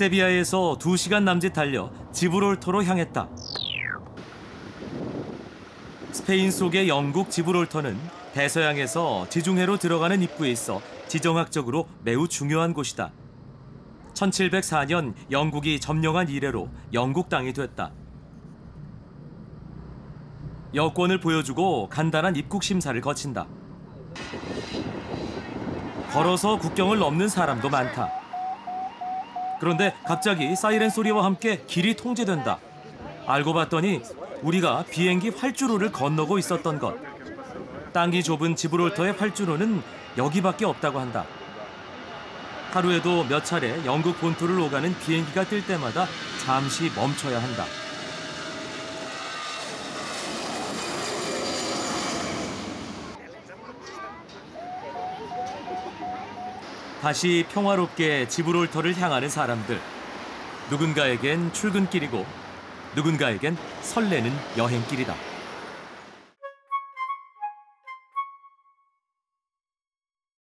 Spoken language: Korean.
세비야에서 2시간 남짓 달려 지브롤터로 향했다. 스페인 속의 영국 지브롤터는 대서양에서 지중해로 들어가는 입구에 있어 지정학적으로 매우 중요한 곳이다. 1704년 영국이 점령한 이래로 영국 땅이 됐다. 여권을 보여주고 간단한 입국 심사를 거친다. 걸어서 국경을 넘는 사람도 많다. 그런데 갑자기 사이렌 소리와 함께 길이 통제된다. 알고 봤더니 우리가 비행기 활주로를 건너고 있었던 것. 땅이 좁은 지브롤터의 활주로는 여기밖에 없다고 한다. 하루에도 몇 차례 영국 본토를 오가는 비행기가 뜰 때마다 잠시 멈춰야 한다. 다시 평화롭게 지브롤터를 향하는 사람들. 누군가에겐 출근길이고 누군가에겐 설레는 여행길이다.